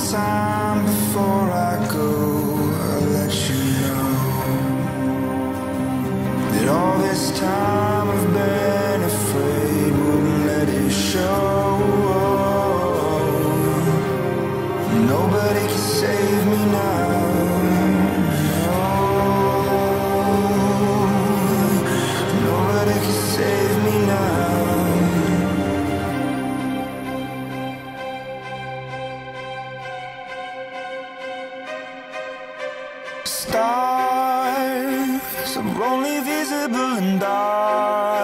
time before I go, I'll let you know that all this time I've been afraid, wouldn't let it show. Nobody can save me now. stars are only visible in dark.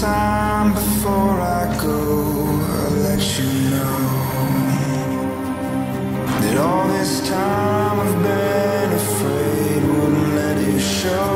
time before I go, I'll let you know that all this time I've been afraid wouldn't let you show.